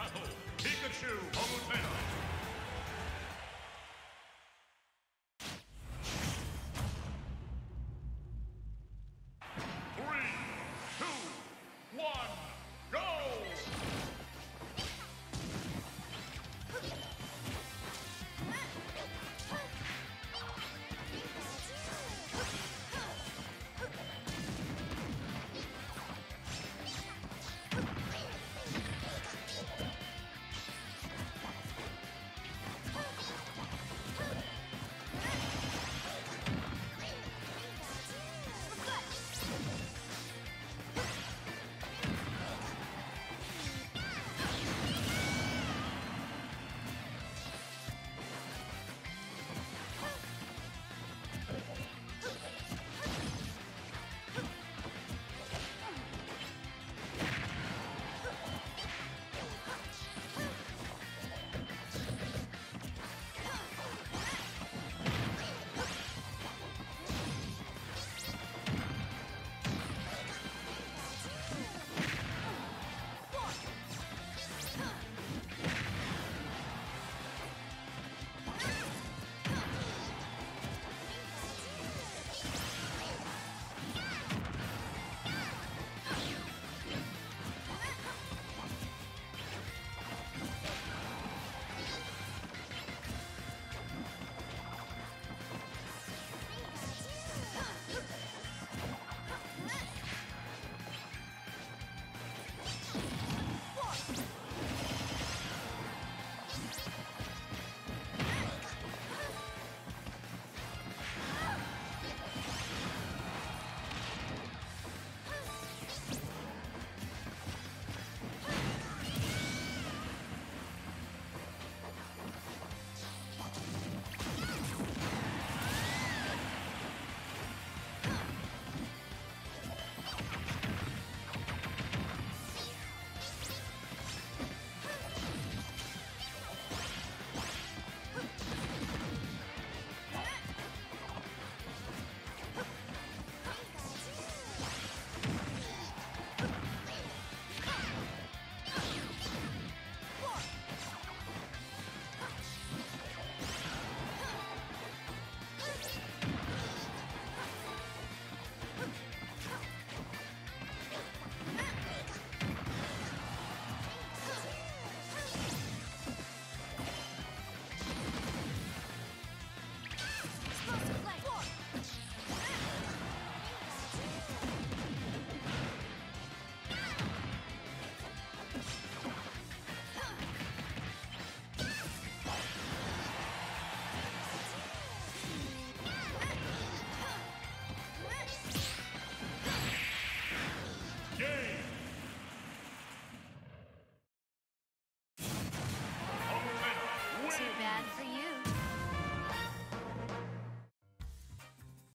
battle. Pikachu, Palutena.